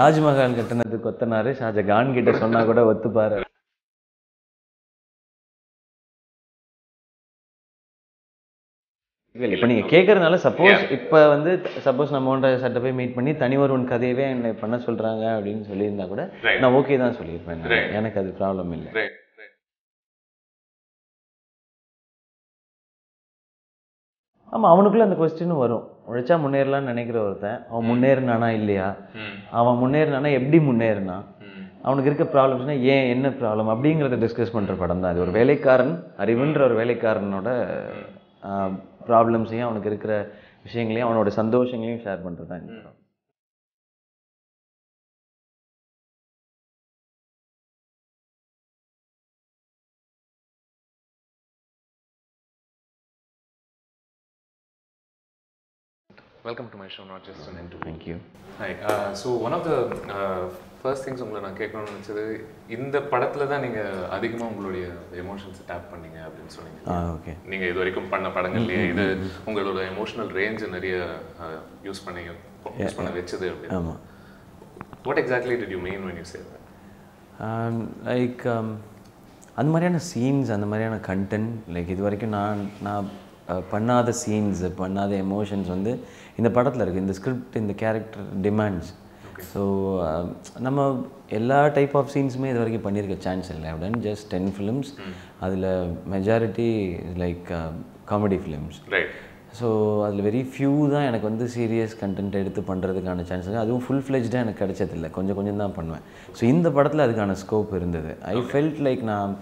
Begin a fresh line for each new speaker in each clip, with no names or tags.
தாஜ்மஹால் கட்டினது கொத்தனாரு ஷாஜகான் கிட்ட சொன்னா கூட ஒத்துப்பாரு. இப்போ நீங்கள் கேட்குறதுனால சப்போஸ் இப்போ வந்து சப்போஸ் நம்ம ஒன்றை சட்டை போய் மீட் பண்ணி தனி ஒருவன் கதையவே என்னை பண்ண சொல்கிறாங்க அப்படின்னு சொல்லியிருந்தா கூட. நான் ஓகே தான் சொல்லியிருப்பேன். எனக்கு அது ப்ராப்ளம் இல்லை. ஆமாம் அவனுக்குள்ள அந்த கொஸ்டினும் வரும். உழைச்சா முன்னேறலாம்னு நினைக்கிற ஒருத்தன் அவன் முன்னேறினானா இல்லையா? அவன் முன்னேறினானா எப்படி முன்னேறினான்
ம்.
அவனுக்கு இருக்க ப்ராப்ளம்ஸ்னா ஏன் என்ன ப்ராப்ளம் அப்படிங்கிறத டிஸ்கஸ் பண்ணுற படம் தான். அது ஒரு வேலைக்காரன் அறிவுன்ற ஒரு வேலைக்காரனோட ப்ராப்ளம்ஸையும் அவனுக்கு இருக்கிற விஷயங்களையும் அவனோட சந்தோஷங்களையும் ஷேர் பண்ணுறது தான்
welcome to my show not just an interview
Thank you.
Hi so one of the first things உங்களை நான் கேட்கணும்னு நினச்சது இந்த படத்தில் தான் நீங்கள் அதிகமாக உங்களுடைய எமோஷன்ஸை டேப் பண்ணீங்க அப்படின்னு சொன்னீங்க.
ஆ ஓகே
நீங்கள் இது வரைக்கும் பண்ண படங்கள்லேயே இது உங்களோட எமோஷனல் ரேஞ்ச் நிறைய யூஸ் பண்ணி யூஸ் பண்ண வச்சது அப்படின்னு.
ஆமாம்
what exactly did you mean when you say that?
Like அந்த மாதிரியான சீன்ஸ் அந்த மாதிரியான கண்டென்ட் லைக் இது வரைக்கும் நான் நான் பண்ணாத சீன்ஸ் பண்ணாத எமோஷன்ஸ் வந்து இந்த படத்தில் இருக்குது இந்த ஸ்கிரிப்ட் இந்த கேரக்டர் டிமாண்ட்ஸ் ஸோ நம்ம எல்லா டைப் ஆஃப் சீன்ஸுமே இது வரைக்கும் பண்ணியிருக்க சான்ஸ் இல்லை. அப்படின்னு ஜஸ்ட் டென் ஃபிலிம்ஸ் அதில் majority like comedy films so அதில் வெரி ஃபியூ தான் எனக்கு வந்து சீரியஸ் கண்டென்ட் எடுத்து பண்ணுறதுக்கான சான்ஸ் அதுவும் ஃபுல் ஃப்ளெஜ்டாக எனக்கு கிடைச்சதில்ல. கொஞ்சம் கொஞ்சம் தான் பண்ணுவேன். ஸோ இந்த படத்தில் அதுக்கான ஸ்கோப் இருந்தது. ஐ ஃபெல்ட் லைக் நான்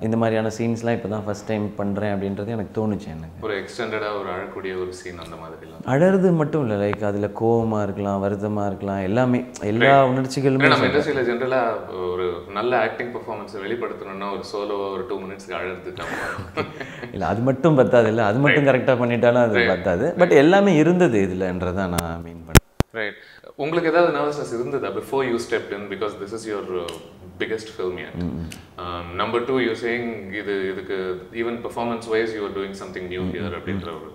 இந்த மாதிரியான சீன்ஸ்லாம் இப்போ தான் ஃபஸ்ட் டைம் பண்ணுறேன் அப்படின்றது எனக்கு தோணுச்சு எனக்கு.
ஒரு எக்ஸ்டெண்டடாக ஒரு அழக்கூடிய ஒரு சீன் அந்த மாதிரிலாம்.
அழறது மட்டும் இல்லை லைக் அதில் கோவமாக இருக்கலாம் வருத்தமாக இருக்கலாம் எல்லாமே எல்லா உணர்ச்சிகளுமே
நம்ம இண்டஸ்ட்ரியில் ஜென்ரலாக ஒரு நல்ல ஆக்டிங் பெர்ஃபார்மன்ஸை வெளிப்படுத்தணும்னா ஒரு சோலோ ஒரு டூ மினிட்ஸ்க்கு அழுது
இல்லை அது மட்டும் பத்தாது இல்லை அது மட்டும் கரெக்டாக பண்ணிட்டாலும் அது பத்தாது. பட் எல்லாமே இருந்தது இதுலன்றதான் நான் மீன் பண்ணேன்
ரைட் உங்களுக்கு ஏதாவது நர்வஸ்னஸ் இருந்ததா before you step in because this is your biggest film yet. Number two you saying இது இதுக்கு even performance wise you are doing something new here அப்படின்ற ஒரு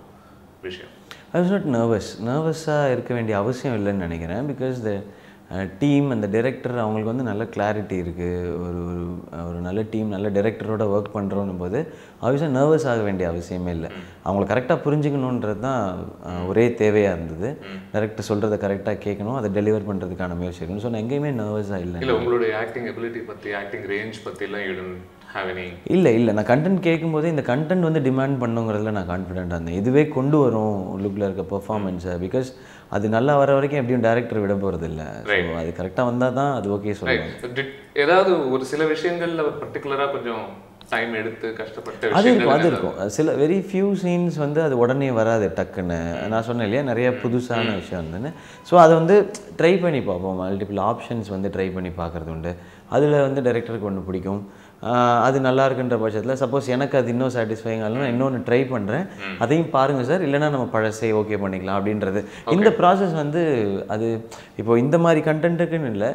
விஷயம்.
ஐ வாஸ் நாட் நர்வஸ் நர்வஸாக இருக்க வேண்டிய அவசியம் இல்லைன்னு நினைக்கிறேன். பிகாஸ் த டீம் அந்த டைரக்டர் அவங்களுக்கு வந்து நல்ல கிளாரிட்டி இருக்குது ஒரு ஒரு ஒரு நல்ல டீம் நல்ல டைரக்டரோட ஒர்க் பண்ணுறோன்னும் போது ஆப்வியஸாக நர்வஸ் ஆக வேண்டிய அவசியமே இல்லை. அவங்கள கரெக்டாக புரிஞ்சுக்கணுன்றது தான் ஒரே தேவையாக இருந்தது. டைரக்டர் சொல்கிறத கரெக்டாக கேட்கணும் அதை டெலிவர் பண்ணுறதுக்கான முயற்சி இருக்கணும் ஸோ நான் எங்கேயுமே நர்வஸாக இல்லை.
இல்லை உங்களுடைய ஆக்டிங் எபிலிட்டி பற்றி ஆக்டிங் ரேஞ்ச் பற்றிலாம் யூ டோன்ட் ஹேவ் எனி
இல்லை இல்லை. நான் கண்டென்ட் கேட்கும்போதே இந்த கண்டென்ட் வந்து டிமாண்ட் பண்ணுங்கிறதுல நான் கான்ஃபிடென்ட்டாக இருந்தேன். இதுவே கொண்டு வரும் லுக்கில் இருக்க பெர்ஃபார்மன்ஸை பிகாஸ் அது நல்லா வர வரைக்கும் எப்படியும் டேரக்டர் விட போகிறது இல்லை அது கரெக்டாக வந்தால் தான் அது ஓகே சொல்லுவேன்
Did- ஏதாவது ஒரு சில விஷயங்கள்ல பர்டிகுலராக கொஞ்சம் டைம் எடுத்து கஷ்டப்பட்ட
அது இருக்கும் அது இருக்கும். சில வெரி ஃபியூ சீன்ஸ் வந்து அது உடனே வராது டக்குன்னு. நான் சொன்னேன் இல்லையா நிறைய புதுசான விஷயம் இருந்துன்னு ஸோ அதை வந்து ட்ரை பண்ணி பார்ப்போம். மல்டிபிள் ஆப்ஷன்ஸ் வந்து ட்ரை பண்ணி பார்க்குறது உண்டு. அதில் வந்து டைரக்டருக்கு ஒன்று பிடிக்கும். அது நல்லா இருக்குன்ற பட்சத்தில் சப்போஸ் எனக்கு அது இன்னும் சாட்டிஸ்ஃபைங் ஆகலாம் இன்னொன்று ட்ரை பண்ணுறேன் அதையும் பாருங்கள் சார் இல்லைன்னா நம்ம பழசே ஓகே பண்ணிக்கலாம் அப்படின்றது. இந்த ப்ராசஸ் வந்து அது இப்போ இந்த மாதிரி கண்டென்ட்டுக்குன்னு இல்லை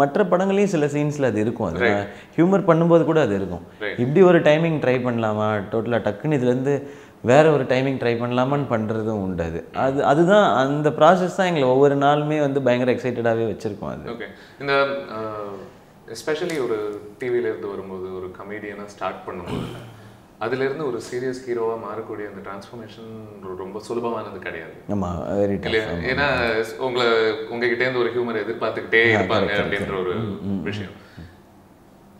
மற்ற படங்களையும் சில சீன்ஸில் அது இருக்கும். அது ஹியூமர் பண்ணும்போது கூட அது இருக்கும். இப்படி ஒரு டைமிங் ட்ரை பண்ணலாமா? டோட்டலாக டக்குன்னு இதுலேருந்து வேற ஒரு டைமிங் ட்ரை பண்ணலாமான்னு பண்ணுறதும் உண்டு அது. அது அதுதான் அந்த ப்ராசஸ் தான் எங்களை ஒவ்வொரு நாளுமே வந்து பயங்கர எக்ஸைட்டடாகவே வச்சுருக்கோம் அது.
ஓகே இந்த எஸ்பெஷலி ஒரு டிவில இருந்து வரும்போது ஒரு கமெடியனாக ஸ்டார்ட் பண்ணும்போது அதிலிருந்து ஒரு சீரியஸ் ஹீரோவா மாறக்கூடிய அந்த டிரான்ஸ்ஃபர்மேஷன் ரொம்ப சுலபமானது கிடையாது. ஏன்னா உங்களை உங்ககிட்ட இருந்து ஒரு ஹியூமர் எதிர்பார்த்துக்கிட்டே இருப்பாங்க அப்படின்ற ஒரு விஷயம்.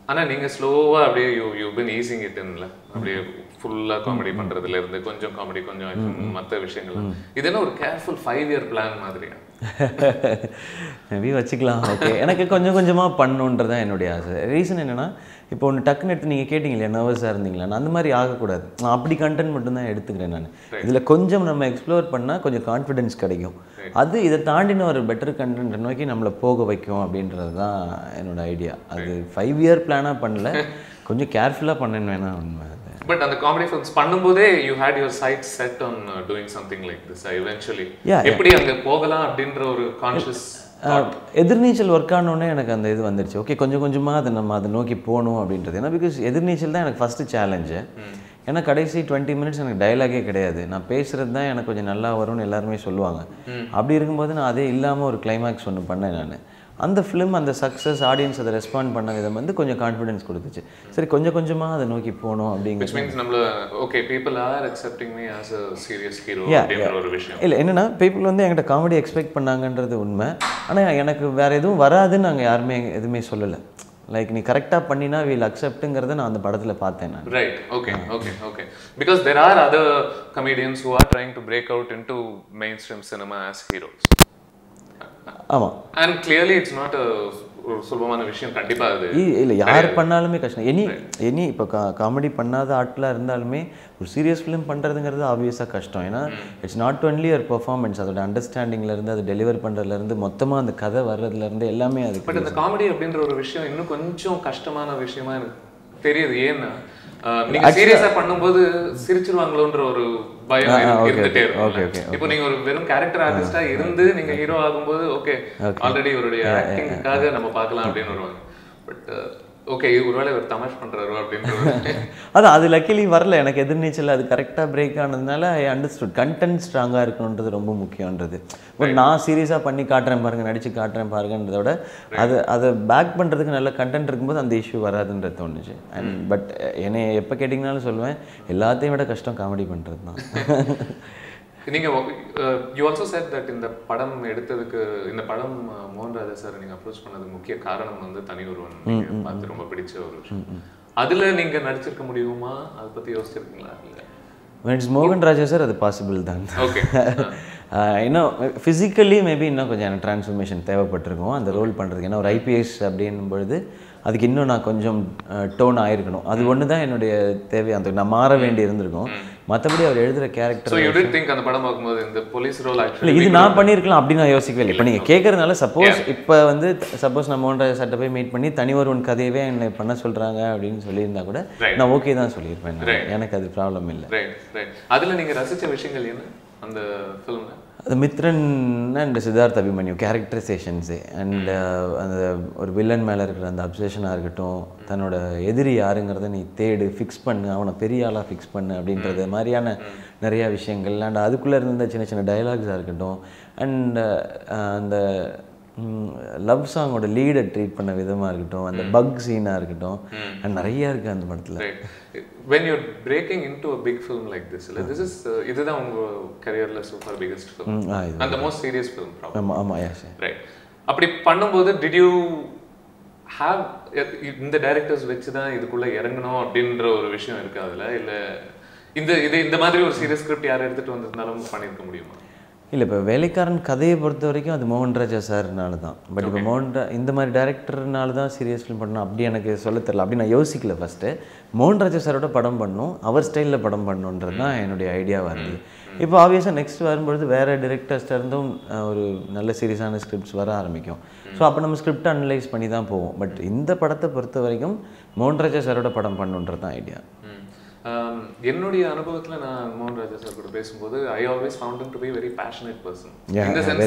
ஆனா நீங்க ஸ்லோவா அப்படியே யூ யூ பின் ஈஸிங் இட்ல அப்படியே ஃபுல்லா காமெடி பண்றதுல இருந்து கொஞ்சம் காமெடி கொஞ்சம் மத்த விஷயங்கள் இது என்ன ஒரு கேர்ஃபுல் ஃபைவ் இயர் பிளான் மாதிரியா?
மேபி வச்சுக்கலாம். ஓகே எனக்கு கொஞ்சம் கொஞ்சமாக பண்ணணுன்றது தான் என்னுடைய ஆசை. ரீசன் என்னென்னா இப்போ ஒன்று டக்குன்னு எடுத்து நீங்கள் கேட்டிங்க இல்லையா நர்வஸாக இருந்தீங்களா? நான் அந்த மாதிரி ஆகக்கூடாது. நான் அப்படி கண்டென்ட் மட்டும்தான் எடுத்துக்கிறேன் நான். இதில் கொஞ்சம் நம்ம எக்ஸ்ப்ளோர் பண்ணால் கொஞ்சம் கான்ஃபிடென்ஸ் கிடைக்கும். அது இதை தாண்டின ஒரு பெட்டர் கண்டென்ட் நோக்கி நம்மளை போக வைக்கும் அப்படின்றது தான் என்னோட ஐடியா அது ஃபைவ் இயர் பிளானாக பண்ணல. கொஞ்சம் கேர்ஃபுல்லாக பண்ணேன்னு வேணா உண்மை.
பட் அந்த காமெடி ஃபிலிம்ஸ் பண்ணும்போதே you had your sight set on doing something like this eventually எப்படி அங்க போகலாம் அப்படின்ற ஒரு கான்ஷியஸ்
ஆஹ் எதிர்நீச்சல் ஒர்க் ஆனோடனே எனக்கு அந்த இது வந்துடுச்சு ஓகே கொஞ்சம் கொஞ்சமாக அதை நம்ம அதை நோக்கி போகணும் அப்படின்றது. ஏன்னா பிகாஸ் எதிர்நீச்சல் தான் எனக்கு ஃபஸ்ட்டு சேலஞ்சு ஏன்னா கடைசி டுவெண்ட்டி மினிட்ஸ் எனக்கு டயலாகே கிடையாது. நான் பேசுகிறது தான் எனக்கு கொஞ்சம் நல்லா வரும்னு எல்லாருமே சொல்லுவாங்க. அப்படி இருக்கும்போது நான் அதே இல்லாமல் ஒரு கிளைமேக்ஸ் ஒன்று பண்ணேன் நான். அந்த ஃபிலிம் அந்த சக்ஸஸ் ஆடியன்ஸ் அதை ரெஸ்பாண்ட் பண்ண விதம் வந்து கொஞ்சம் கான்ஃபிடன்ஸ் கொடுத்துச்சு சரி கொஞ்சம் கொஞ்சமாக அதை நோக்கி போகணும் அப்படிங்கிற
which means நம்மள okay accepting me as a serious hero
Yeah,
அப்படின்ற ஒரு விஷயம்
இல்லை என்னன்னா பீப்புள் வந்து என்கிட்ட காமெடி எக்ஸ்பெக்ட் பண்ணாங்கன்றது உண்மை ஆனால் எனக்கு வேற எதுவும் வராதுன்னு நாங்கள் யாருமே எதுவுமே சொல்லலை லைக் நீ கரெக்டாக பண்ணினா வீல் அக்செப்ட்டுங்கிறத நான் அந்த படத்தில் பார்த்தேன் நான்
Right. Okay. Okay. Okay. Because there are other comedians who are trying to break out into mainstream cinema as heroes.
ஆமாம்
it's not a ஒரு சுலபமான விஷயம். கண்டிப்பா அது
இல்லை யார் பண்ணாலுமே கஷ்டம். எனி எனி இப்போ கா காமெடி பண்ணாத ஆட்களாக இருந்தாலுமே ஒரு சீரியஸ் ஃபிலிம் பண்ணுறதுங்கிறது ஆப்வியஸாக கஷ்டம். ஏன்னா இட்ஸ் நாட் ஒன்லி ஒரு பெர்ஃபார்மன்ஸ் அதோட அண்டர்ஸ்டாண்டிங்லேருந்து அதை டெலிவர் பண்ணுறதுலேருந்து மொத்தமாக அந்த கதை வர்றதுலேருந்து எல்லாமே அதுக்கு
பட் இந்த காமெடி அப்படின்ற ஒரு விஷயம் இன்னும் கொஞ்சம் கஷ்டமான விஷயமா எனக்கு தெரியுது. ஏன்னா ஆஹ், நீங்க சீரியஸா பண்ணும்போது சிரிச்சிருவாங்களோன்ற ஒரு பயம் எனக்கு இருந்துட்டே
okay,
இருக்கும். இப்போ நீங்க ஒரு வெறும் கேரக்டர் ஆர்டிஸ்டா இருந்து நீங்க ஹீரோ ஆகும்போது ஓகே ஆல்ரெடி இவருடைய ஆக்டிங்காக நம்ம பார்க்கலாம் அப்படின்னு வருவாங்க பட் ஓகே ஒருவேளை இவர் தமாஷ் பண்றாரோ அப்படின்ற
அதான் அது லக்கிலி வரல. எனக்கு எதிர்நீச்சல் அது கரெக்டாக பிரேக் ஆனதுனால ஐ அண்டர்ஸ்டுட் கண்டென்ட் ஸ்ட்ராங்காக இருக்கணுன்றது ரொம்ப முக்கியன்றது ஒரு நான் சீரியஸாக பண்ணி காட்டுறேன் பாருங்க நடிச்சு காட்டுறேன் பாருங்கன்றத விட அது அதை பேக் பண்ணுறதுக்கு நல்ல கண்டென்ட் இருக்கும்போது அந்த இஷ்யூ வராதுன்றது தோணுச்சு. அண்ட் பட் என்னை எப்போ கேட்டிங்கனாலும் சொல்லுவேன் எல்லாத்தையும் விட கஷ்டம் காமெடி பண்ணுறது தான்
நீங்க யூ ஆல்சோ செட் தட் இந்த படம் எடுத்ததுக்கு இந்த படம் மோகன் ராஜா சார் நீங்க அப்ரோச் பண்ணதுக்கு முக்கிய காரணம் வந்து தனி ஒருவன் பார்த்து ரொம்ப பிடிச்ச ஒரு விஷயம். அதுல நீங்க நடிச்சிருக்க முடியுமா? அதை பத்தி யோசிச்சிருக்கீங்களா? இல்ல.
When it's மோகன் ராஜா சார் அது பாசிபிள் தான்.
ஓகே
இன்னும் ஃபிசிக்கலி மேபி இன்னும் கொஞ்சம் எனக்கு ட்ரான்ஸ்ஃபர்மேஷன் தேவைப்பட்டிருக்கும். அந்த ரோல் பண்ணுறதுக்கு ஏன்னா ஒரு ஐபிஎஸ் அப்படின்னும் பொழுது அதுக்கு இன்னும் நான் கொஞ்சம் டோன் ஆயிருக்கணும். அது ஒன்று தான் என்னுடைய தேவை. அந்த நான் மாற வேண்டி இருந்திருக்கும். மற்றபடி அவர் எழுதுகிற character
so you did think அந்த படம் பார்க்கும்போது இந்த போலீஸ் ரோல்
இல்லை இது நான் பண்ணியிருக்கலாம் அப்படின்னு நான் யோசிக்கவே இல்லை. இப்போ நீங்கள் கேட்குறதுனால சப்போஸ் இப்போ வந்து சப்போஸ் நான் மோகன் ராஜா சட்டை போய் மீட் பண்ணி தனி ஒருவன் கதையவே என்னை பண்ண சொல்கிறாங்க அப்படின்னு சொல்லியிருந்தா கூட நான் ஓகே தான் சொல்லியிருப்பேன். எனக்கு அது ப்ராப்ளம் இல்லை.
ரைட் ரைட் அதுல நீங்க ரசிச்ச விஷயங்கள் என்ன? அந்த ஃபிலிம்ல
அது Mithran and Siddharth Abhimanyu characterisations and அந்த ஒரு வில்லன் மேலே இருக்கிற அந்த அப்சேஷனாக இருக்கட்டும் தன்னோட எதிரி யாருங்கிறத நீ தேடு ஃபிக்ஸ் பண்ணு அவனை பெரிய ஆளாக ஃபிக்ஸ் பண்ணு அப்படின்றது மாதிரியான நிறையா விஷயங்கள். அண்ட் அதுக்குள்ளே இருந்த சின்ன சின்ன டயலாக்ஸாக இருக்கட்டும் அண்ட் அந்த லவ் சாங்கோட லீடை ட்ரீட் பண்ண விதமாக இருக்கட்டும் அந்த பக் சீனாக இருக்கட்டும் அண்ட் நிறையா இருக்குது அந்த படத்தில்.
Right when you're breaking into big film like this இல்லை திஸ் இஸ் இதுதான் உங்க கரியர்ல சூப்பர் பிகஸ்ட் ஃபிலிம் அந்த மோஸ்ட் சீரியஸ் ஃபிலிம்
ஆமாம் ஆமாம் யாஸ்
ரைட் அப்படி பண்ணும்போது டிட் யூ ஹாவ் இந்த டைரக்டர்ஸ் வச்சு தான் இதுக்குள்ள இறங்கணும் அப்படின்ற ஒரு விஷயம் இருக்கு அதுல? இல்ல இந்த இது இந்த மாதிரி ஒரு சீரியஸ் ஸ்கிரிப்ட் யார் எடுத்துட்டு வந்திருந்தாலும் பண்ணியிருக்க முடியுமா?
இல்லை இப்போ வேலைக்காரன் கதையை பொறுத்த வரைக்கும் அது மோகன் ராஜா சார்னால தான். பட் இப்போ மோகன் இந்த மாதிரி டேரக்டர்னால தான் சீரியஸ் ஃபிலிம் பண்ணணும் அப்படி எனக்கு சொல்ல தெரியல. அப்படி நான் யோசிக்கல ஃபஸ்ட்டு மோகன் ராஜா சாரோட படம் பண்ணணும் அவர் ஸ்டைலில் படம் பண்ணணுன்றது தான் என்னுடைய ஐடியாவாக இருந்தது இப்போ ஆப்வியஸாக நெக்ஸ்ட் வரும்பொழுது வேறு டிரெக்டர்ஸ்ட்ட இருந்தும் ஒரு நல்ல சீரியஸான ஸ்கிரிப்ட்ஸ் வர ஆரம்பிக்கும். ஸோ அப்போ நம்ம ஸ்கிரிப்ட் அனலைஸ் பண்ணி தான் போவோம். பட் இந்த படத்தை பொறுத்த வரைக்கும் மோகன் ராஜா சாரோட படம் பண்ணணுன்றது தான் ஐடியா
என்னுடைய அனுபவத்துல நான் மோகன் ராஜா சார் கூட பேசும்போது I always found to be very passionate person இந்த சென்ஸ்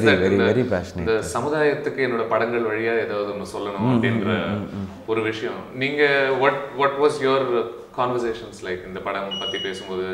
passionate.
இந்த சமுதாயத்துக்கு என்னோட படங்கள் வழியா ஏதாவது ஒன்று சொல்லணும் அப்படின்ற ஒரு விஷயம். நீங்க what what was your conversations like இந்த படம் பத்தி பேசும்போது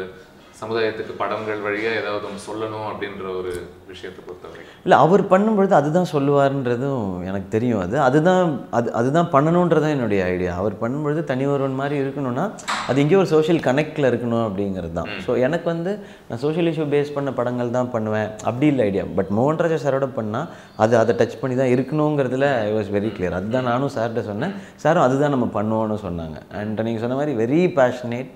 சமுதாயத்துக்கு படங்கள் வழியா ஏதாவது ஒன்று சொல்லணும் அப்படின்ற ஒரு விஷயத்தை பொறுத்தவரைக்கும்
இல்லை அவர் பண்ணும்பொழுது அதுதான் சொல்லுவாருன்றதும் எனக்கு தெரியும். அது அதுதான் அது அதுதான் பண்ணணுன்றதும் என்னுடைய ஐடியா அவர் பண்ணும்பொழுது தனி ஒருவன் மாதிரி இருக்கணும்னா அது எங்கேயோ ஒரு சோஷியல் கனெக்டில் இருக்கணும் அப்படிங்கிறது தான். ஸோ எனக்கு வந்து நான் சோஷியல் இஷ்யூ பேஸ் பண்ண படங்கள் தான் பண்ணுவேன். அப்படி இல்லை ஐடியா பட் மோகன் ராஜா சாரோட பண்ணால் அது அதை டச் பண்ணி தான் இருக்கணுங்கிறதுல ஐ வாஸ் வெரி clear. அதுதான் நானும் சார்கிட்ட சொன்னேன். சாரும் அதுதான் நம்ம பண்ணுவோம்னு சொன்னாங்க. அண்ட் நீங்கள் சொன்ன மாதிரி வெரி பேஷனேட்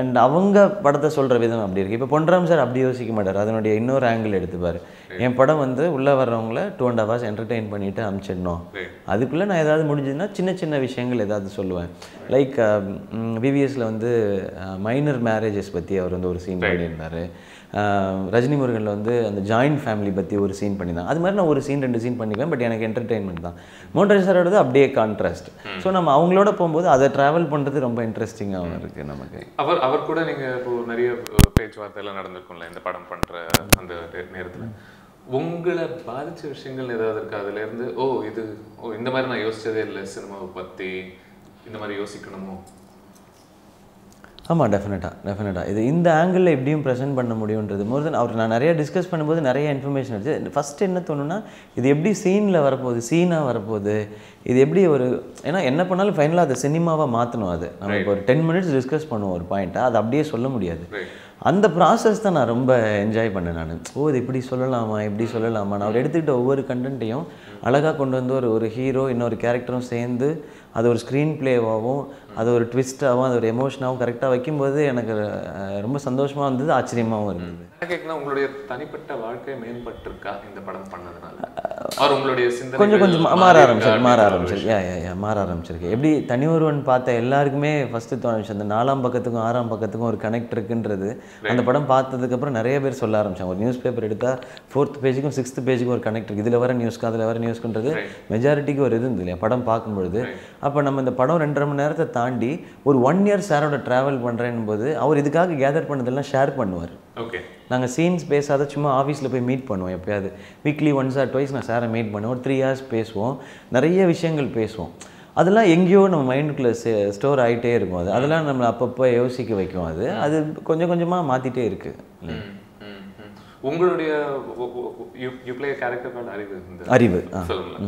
அண்ட் அவங்க படத்தை சொல்கிற விதம் அப்படி இருக்குது இப்போ பொன்ராம் சார் அப்படி யோசிக்க மாட்டார். அதனுடைய இன்னொரு ஆங்கிள் எடுத்துப்பார். என் படம் வந்து உள்ளே வர்றவங்கள டூ அண்ட் ஹவர்ஸ் என்டர்டெயின் பண்ணிவிட்டு அனுப்பிச்சிடணும் அதுக்குள்ளே நான் ஏதாவது முடிஞ்சதுன்னா சின்ன சின்ன விஷயங்கள் ஏதாவது சொல்லுவேன். லைக் விவிஎஸில் வந்து மைனர் மேரேஜஸ் பற்றி அவர் வந்து ஒரு சீன் பண்ணியிருந்தார். ரஜினி முருகனில் வந்து அந்த ஜாயிண்ட் ஃபேமிலி பற்றி ஒரு சீன் பண்ணியிருந்தாங்க அது மாதிரி நான் ஒரு சீன் ரெண்டு சீன் பண்ணிக்குவேன் பட் எனக்கு என்டர்டெயின்மெண்ட் தான். மோட்டர் சாரோடது அப்படியே கான்ட்ராஸ்ட் ஸோ நம்ம அவங்களோட போகும்போது அதை ட்ராவல் பண்ணுறது ரொம்ப இன்ட்ரெஸ்டிங்காகவும் இருக்குது நமக்கு.
அவர் அவர் கூட நீங்க இப்போ நிறைய அஹ், பேச்சுவார்த்தை எல்லாம் நடந்திருக்கும்ல இந்த படம் பண்ற அந்த நேரத்துல. உங்களை பாதிச்ச விஷயங்கள் ஏதாவது இருக்கா? அதுல இருந்து ஓ இது ஓ இந்த மாதிரி நான் யோசிச்சதே இல்லை சினிமாவை பத்தி இந்த மாதிரி யோசிக்கணுமோ?
ஆமாம் டெஃபினட்டாக டெஃபினட்டாக இது இந்த ஆங்கிளில் எப்படியும் ப்ரெசென்ட் பண்ண முடியுன்றது மோர் தென் அவர் நான் நிறைய டிஸ்கஸ் பண்ணும்போது நிறைய இன்ஃபர்மேஷன் வச்சு ஃபஸ்ட்டு என்ன தோணுன்னா இது எப்படி சீனில் வரப்போகுது சீனாக வரப்போகுது? இது எப்படி ஒரு ஏன்னா என்ன பண்ணாலும் ஃபைனலாக அதை சினிமாவாக மாற்றணும் அது. நம்ம இப்போ ஒரு டென் மினிட்ஸ் டிஸ்கஸ் பண்ணுவோம் ஒரு பாயிண்ட்டை அதை அப்படியே சொல்ல முடியாது. அந்த ப்ராசஸ் தான் நான் ரொம்ப என்ஜாய் பண்ணேன் நான். ஓ இது இப்படி சொல்லலாமா இப்படி சொல்லலாமா? நான் அவர் எடுத்துக்கிட்ட ஒவ்வொரு கண்டென்ட்டையும் அழகாக கொண்டு வந்து ஒரு ஒரு ஹீரோ இன்னொரு கேரக்டரும் சேர்ந்து அது ஒரு ஸ்க்ரீன் ப்ளேவாகவும் அது ஒரு ட்விஸ்ட்டாகவும் அது ஒரு எமோஷனாகவும் கரெக்டாக வைக்கும்போது எனக்கு ரொம்ப சந்தோஷமாக இருந்தது ஆச்சரியமாகவும் இருந்தது.
என்ன கேட்கணும் உங்களுடைய தனிப்பட்ட வாழ்க்கை மேம்பட்டிருக்கா இந்த படம் பண்ணதுனால? அவர் உங்களுடைய சிந்தனை
கொஞ்சம் கொஞ்சம் மாற ஆரம்பிச்சிருக்கு மாற ஆரம்பிச்சிருக்கு யா யா யா மாற ஆரம்பிச்சிருக்கு. எப்படி தனி ஒருவன் பார்த்த எல்லாருக்குமே ஃபஸ்ட்டு தோணுச்சு. அந்த நாலாம் பக்கத்துக்கும் ஆறாம் பக்கத்துக்கும் ஒரு கனெக்ட் இருக்குன்றது. அந்த படம் பார்த்ததுக்கப்புறம் நிறைய பேர் சொல்ல ஆரம்பிச்சாங்க. ஒரு நியூஸ் பேப்பர் எடுத்தால் ஃபோர்த் பேஜுக்கும் சிக்ஸ்த் பேஜுக்கும் ஒரு கனெக்ட் இருக்குது இதில் வர நியூஸ்க்கு அதில் வர நியூஸ்க்குன்றது மெஜாரிட்டிக்கு ஒரு இது இருந்தது இல்லையா? படம் பார்க்கும்பொழுது. அப்போ நம்ம இந்த படம் ரெண்டரை மணி நேரத்தை தாண்டி ஒரு ஒன் இயர் சாரோட ட்ராவல் பண்ணுறேன் போது அவர் இதுக்காக கேதர் பண்ணதெல்லாம் ஷேர் பண்ணுவார்.
ஓகே
நாங்கள் சீன்ஸ் பேசாத சும்மா ஆஃபீஸில் போய் மீட் பண்ணுவோம் எப்பயாவது. வீக்லி ஒன்ஸ் ஆர் ட்வைஸ் நான் சாரை மீட் பண்ணுவோம். ஒரு த்ரீ ஹவர்ஸ் பேசுவோம். நிறைய விஷயங்கள் பேசுவோம். அதெல்லாம் எங்கேயோ நம்ம மைண்டுக்குள்ளே ஸ்டோர் ஆகிட்டே இருக்கும் அது. அதெல்லாம் நம்மளை அப்பப்போ யோசிக்க வைக்கும் அது. அது கொஞ்சம் கொஞ்சமாக மாற்றிட்டே இருக்குது.
உங்களுடைய யூ பிளே கேரக்டர் அறிவு.
அறிவு
ஃபிலிம்ல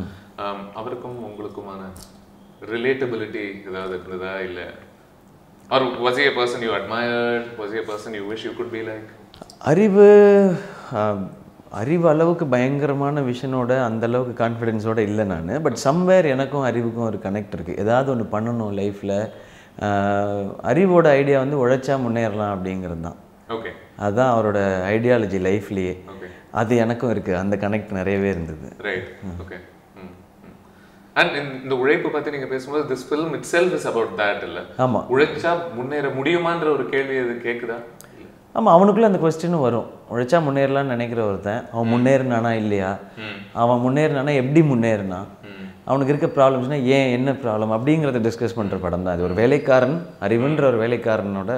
அவருக்கும் உங்களுக்குமான ரிலேட்டபிலிட்டி ஏதாவது இருந்ததா? இல்ல. Or was a person you admired was a person you wish you could be like
Arivu Arivu அளவுக்கு பயங்கரமான விஷனோட அந்த அளவுக்கு கான்ஃபிடென்ஸோட இல்லை நான். பட் சம்வேர் எனக்கும் அறிவுக்கும் ஒரு கனெக்ட் இருக்குது ஏதாவது ஒன்று பண்ணணும் லைஃப்பில் அறிவோட ஐடியா வந்து உழைச்சா முன்னேறலாம் அப்படிங்கிறது தான்.
ஓகே
அதுதான் அவரோட ஐடியாலஜி லைஃப்லேயே அது எனக்கும் இருக்குது அந்த கனெக்ட் நிறையவே இருந்தது.
ரைட் ஓகே அண்ட் இந்த உழைப்பு பத்தி நீங்க பேசும்போது this film itself is about that இல்ல?
ஆமாம்
உழைச்சா முன்னேற முடியுமான்ற ஒரு கேள்வி அது கேக்குதா?
ஆமாம் அவனுக்குள்ள அந்த கொஸ்டினும் வரும். உழைச்சா முன்னேறலாம்னு நினைக்கிற ஒருத்தன் அவன் முன்னேறினானா இல்லையா? அவன் முன்னேறினானா எப்படி முன்னேறினான் அவனுக்கு இருக்க ப்ராப்ளம்ஸ்னா ஏன் என்ன ப்ராப்ளம் அப்படிங்கிறத டிஸ்கஸ் பண்ணுற படம் தான். இது ஒரு வேலைக்காரன் அறிவுன்ற ஒரு வேலைக்காரனோட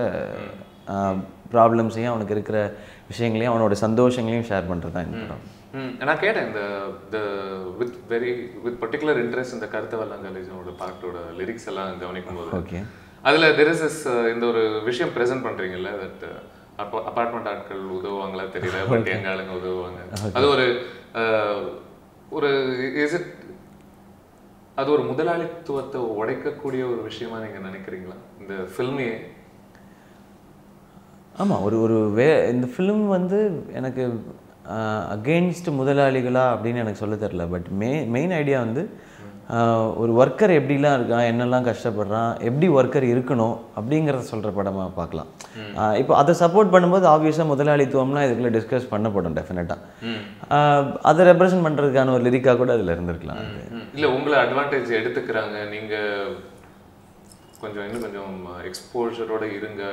ப்ராப்ளம்ஸையும் அவனுக்கு இருக்கிற விஷயங்களையும் அவனோட சந்தோஷங்களையும் ஷேர் பண்ணுறது தான் இந்த படம்.
நான் கேட்டேன் இந்த the with very with particular interest இந்த கருத்த வல்லாங்கலேஜனோட பாட்டோட லிரிக்ஸ் எல்லாம் கவனிக்கும் போது
ஓகே
அதுல தெர் இஸ் இஸ் இந்த ஒரு விஷயம் ப்ரெசென்ட் பண்றீங்கல்ல தட் அபார்ட்மெண்ட் ஆட்கள் உதவுவாங்களா தெரியல பட் எங்க ஆளுங்க உதவுவாங்க. அது ஒரு அஹ், ஒரு இஸ் இட் அது ஒரு முதலாளித்துவத்தை உடைக்கக்கூடிய ஒரு விஷயமா நீங்க நினைக்கிறீங்களா? இந்த ஃபில்மே
ஆமாம் ஒரு ஒரு வே இந்த ஃபிலிம் வந்து எனக்கு அகெயின்ஸ்ட் முதலாளிகளா அப்படின்னு எனக்கு சொல்ல தெரில பட் மெ மெயின் ஐடியா வந்து ஒரு ஒர்க்கர் எப்படிலாம் இருக்கான் என்னெல்லாம் கஷ்டப்படுறான் எப்படி ஒர்க்கர் இருக்கணும் அப்படிங்கிறத சொல்கிற படமாக பார்க்கலாம். இப்போ அதை சப்போர்ட் பண்ணும்போது ஆப்வியஸாக முதலாளித்துவம்லாம் இதுக்குள்ளே டிஸ்கஸ் பண்ணப்படும் டெஃபினட்டாக அதை ரெப்ரசன்ட் பண்ணுறதுக்கான ஒரு லிரிக்காக கூட அதில் இருந்திருக்கலாம்.
இல்ல உங்களை அட்வான்டேஜ் எடுத்துக்கிறாங்க. நீங்க கொஞ்சம் இன்னும் கொஞ்சம் எக்ஸ்போஜரோட இருங்க.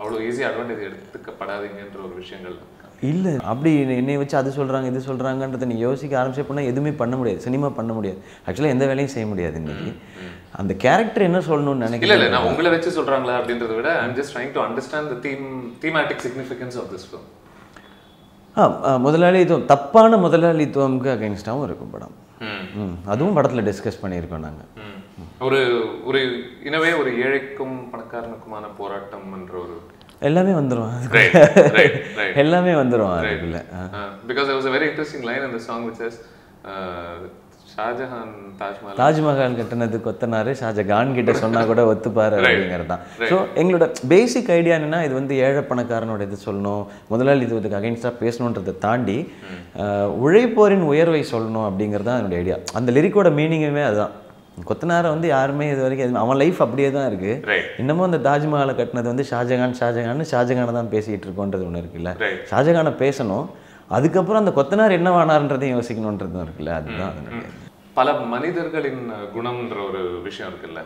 அவ்வளோ ஈஸி அட்வான்டேஜ் எடுத்துக்கப்படாதீங்கன்ற ஒரு விஷயங்கள் இருக்கா?
இல்லை. அப்படி என்னை வச்சு அது சொல்கிறாங்க இது சொல்கிறாங்கன்றத நீ யோசிக்க ஆரம்பிச்சே பண்ணால் எதுவுமே பண்ண முடியாது. சினிமா பண்ண முடியாது. ஆக்சுவலாக எந்த வேலையும் செய்ய முடியாது இன்னைக்கு. அந்த கேரக்டர் என்ன சொல்லணும்னு நினைக்கிறேன்
இல்ல நான் உங்களை வச்சு சொல்றாங்களா அப்படின்றத விட I'm just trying to understand the theme thematic significance of this film
ah முதலாளித்துவம் தப்பான முதலாளித்துவம்க்கு அகைன்ஸ்டாகவும் இருக்கும் படம். அதுவும் படத்தில் டிஸ்கஸ் பண்ணியிருக்கோம் நாங்கள்
ஒரு ஒரு இனவே ஒரு ஏழைக்கும் பணக்காரனுக்குமான போராட்டம் என்ற ஒரு
எல்லாமே
ரைட்
எல்லாமே வந்துடும் அதுக்குள்ள.
Because was a very interesting line in the song which says uh, Shahjahan Taj Mahal
Taj Mahal கட்டினது கொத்தனாரு ஷாஜகான் கிட்ட சொன்னா கூட ஒத்துப்பாரு அப்படிங்கிறது தான் ஸோ எங்களோட பேசிக் ஐடியா என்னன்னா இது வந்து ஏழை பணக்காரனோட இது சொல்லணும் முதலாளித்துவத்துக்கு அகைன்ஸ்டாக பேசணுன்றதை தாண்டி உழைப்போரின் உயர்வை சொல்லணும் அப்படிங்கிறது தான் என்னுடைய ஐடியா அந்த லிரிக்கோட மீனிங்குமே அதுதான். கொத்தனாரை வந்து யாருமே இது வரைக்கும் அவன் லைஃப் அப்படியே தான் இருக்கு. இன்னமும் அந்த தாஜ்மஹாலை கட்டினது வந்து ஷாஜகான் ஷாஜகான் ஷாஜகானை தான் பேசிக்கிட்டு இருக்கோன்றது ஒன்று இருக்குல்ல. ஷாஜகானை பேசணும். அதுக்கப்புறம் அந்த கொத்தனார் என்ன வானார்ன்றதையும் யோசிக்கணுன்றதும் இருக்குல்ல அதுதான் அதனுடைய
பல மனிதர்களின் குணம்ன்ற ஒரு விஷயம் இருக்குல்ல.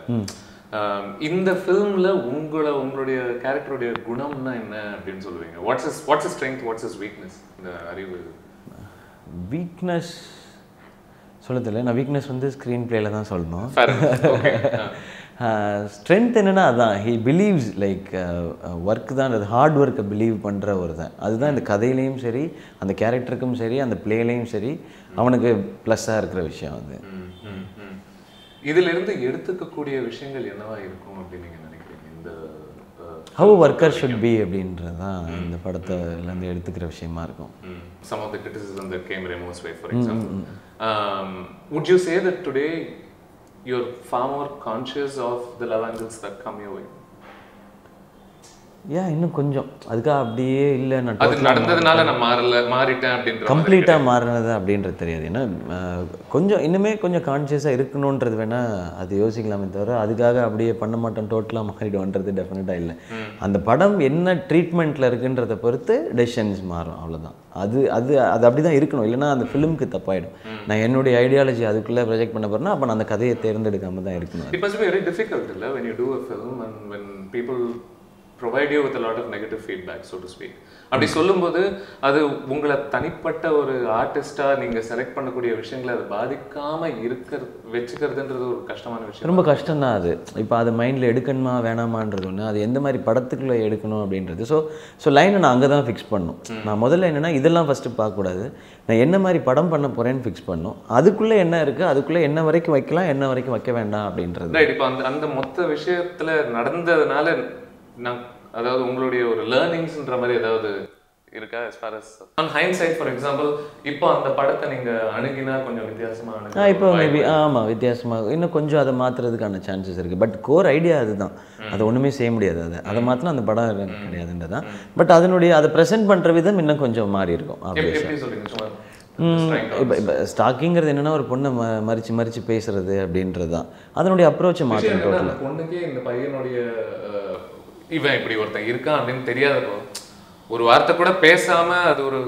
இந்த ஃபிலிம்ல உங்களை உங்களுடைய கேரக்டருடைய குணம்னா என்ன அப்படின்னு சொல்லுவீங்க? What's is what's is strength what's is weakness இந்த அறிவு.
வீக்னஸ் சொல்ல தெரியல நான் வீக்னஸ் வந்து ஸ்க்ரீன் பிளேல தான் சொல்லணும். ஸ்ட்ரென்த் என்னன்னா அதான் ஹி பிலீவ்ஸ் லைக் ஒர்க் தான் அது ஹார்ட் ஒர்க்கை பிலீவ் பண்ணுற ஒரு தான் அதுதான் இந்த கதையிலையும் சரி அந்த கேரக்டருக்கும் சரி அந்த பிளேலையும் சரி அவனுக்கு ப்ளஸ்ஸாக இருக்கிற விஷயம் அது.
ம், ம், ம். இதுல இருந்து எடுத்துக்கக்கூடிய விஷயங்கள் என்னவா இருக்கும் அப்படின்னு நீங்க நினைக்கிறீங்க? இந்த
ஹவு ஒர்க்கர் ஷுட் பி அப்படின்றது தான் இந்த படத்துலேருந்து எடுத்துக்கிற விஷயமா இருக்கும்.
of the criticism that came Remo's way, for example. Um, would you say that today you're far more conscious of the love angles that come your way?
ஏன் இன்னும் கொஞ்சம். அதுக்காக அப்படியே இல்லை நான்
அது நடந்ததுனால நான் மாறல மாறிட்டேன் அப்படின்ற மாதிரி
கம்ப்ளீட்டாக மாறினது அப்படின்றது தெரியாது. ஏன்னா கொஞ்சம் இன்னுமே கொஞ்சம் கான்ஷியஸாக இருக்கணுன்றது வேணால் அது யோசிக்கலாமே தவிர அதுக்காக அப்படியே பண்ண மாட்டேன் டோட்டலாக மாறிடுவோன்றது டெஃபினட்டாக இல்லை. அந்த படம் என்ன ட்ரீட்மெண்ட்டில் இருக்குன்றதை பொறுத்து டெசிஷன்ஸ் மாறும் அவ்வளவுதான். அது அது அது அப்படி தான் இருக்கணும். இல்லைன்னா அந்த ஃபிலிமுக்கு தப்பாயிடும். நான் என்னுடைய ஐடியாலஜி அதுக்குள்ளே ப்ரொஜெக்ட் பண்ண போகிறேன்னா அப்போ நான் அந்த கதையை தேர்ந்தெடுக்காம தான் இருக்கணும்.
Illa, when you do a film and when you with a lot of negative feedback, so to speak. அப்படி சொல்லும்போது அது உங்களை தனிப்பட்ட ஒரு ஆர்டிஸ்டா நீங்க செலக்ட் பண்ணக்கூடிய விஷயங்களை அது பாதிக்காம இருக்கிற வச்சுக்கிறதுன்றது ஒரு கஷ்டமான விஷயம்.
ரொம்ப கஷ்டம்தான் அது. இப்போ அது மைண்டில் எடுக்கணுமா வேணாமான்றது ஒன்று அது எந்த மாதிரி படத்துக்குள்ளே எடுக்கணும் அப்படின்றது. ஸோ ஸோ லைனை நான் அங்கே தான் ஃபிக்ஸ் பண்ணும் நான் முதல்ல என்னென்னா இதெல்லாம் ஃபஸ்ட்டு பார்க்கக்கூடாது. நான் என்ன மாதிரி படம் பண்ண போகிறேன்னு ஃபிக்ஸ் பண்ணும். அதுக்குள்ளே என்ன இருக்குது அதுக்குள்ளே என்ன வரைக்கும் வைக்கலாம் என்ன வரைக்கும் வைக்க வேண்டாம் அப்படின்றது.
இப்போ அந்த அந்த மொத்த விஷயத்துல நடந்ததுனால நான் அதாவது உங்களுடைய ஒரு லேர்னிங்ஸ்ன்ற மாதிரி ஏதாவது இருக்கா as far as on hindsight for example இப்போ அந்த படத்தை நீங்க அணுகினா கொஞ்சம் வித்தியாசமா
ஆ
அணுகினா
இப்போ மேபி ஆமாம் வித்தியாசமாக இன்னும் கொஞ்சம் அதை மாற்றுறதுக்கான சான்சஸ் இருக்குது பட் கோர் ஐடியா அதுதான். அதை ஒன்றுமே செய்ய முடியாது அதை. அதை மாற்றினா அந்த படம் கிடையாதுன்றது தான் பட் அதனுடைய அதை ப்ரெசென்ட் பண்ணுற விதம் இன்னும் கொஞ்சம் மாறி இருக்கும். இப்போ இப்போ ஸ்டாக்கிங்கிறது என்னென்னா ஒரு பொண்ணை ம மறிச்சு மறிச்சு பேசுறது அப்படின்றது தான் அதனுடைய அப்ரோச்சை மாற்றணும்
பொண்ணுக்கே இந்த பையனுடைய இவன் இப்படி ஒருத்தன் இருக்கான் அப்படின்னு தெரியாதப்போ ஒரு வார்த்தை கூட பேசாம அது ஒரு